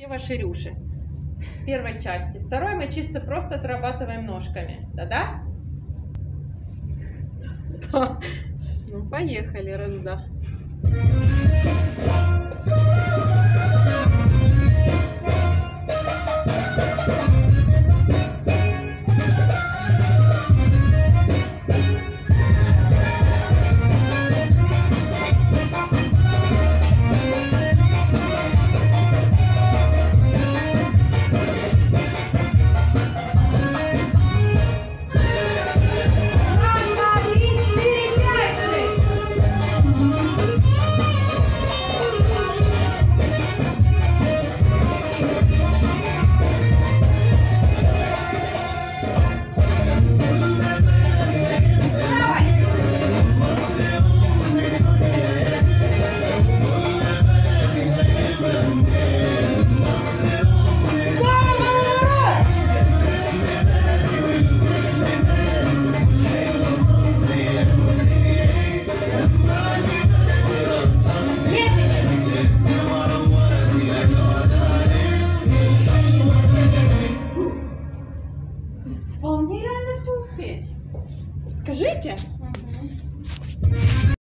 все ваши рюши. Первой части. Второй мы чисто просто отрабатываем ножками. Да-да? Да. Ну, поехали. Раз, Вполне реально все успеть. Скажите,